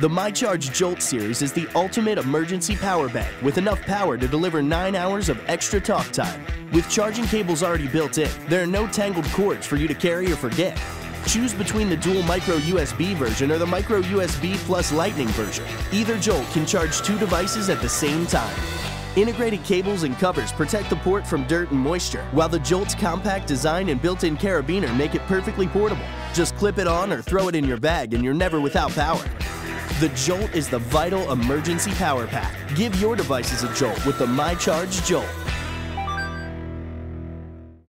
The MyCharge Jolt series is the ultimate emergency power bank with enough power to deliver 9 hours of extra talk time. With charging cables already built in, there are no tangled cords for you to carry or forget. Choose between the dual micro USB version or the micro USB plus lightning version. Either Jolt can charge two devices at the same time. Integrated cables and covers protect the port from dirt and moisture, while the Jolt's compact design and built-in carabiner make it perfectly portable. Just clip it on or throw it in your bag and you're never without power. The Jolt is the vital emergency power pack. Give your devices a jolt with the MyCharge Jolt.